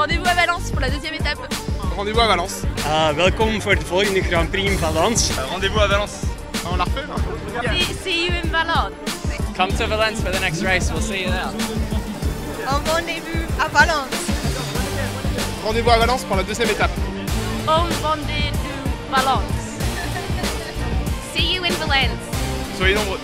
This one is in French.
Rendez-vous à Valence pour la deuxième étape. Rendez-vous à Valence. Ah, welkom voor de volgende Grand Prix in Valence. Euh, Rendez-vous à Valence. On l'a refait là See, you in Valence. Come to Valence for the next race. We'll see you there. Un rendez-vous à Valence. Rendez-vous à Valence pour la deuxième étape. On rendez-vous Valence. See you in Valence. Soyez nombreux.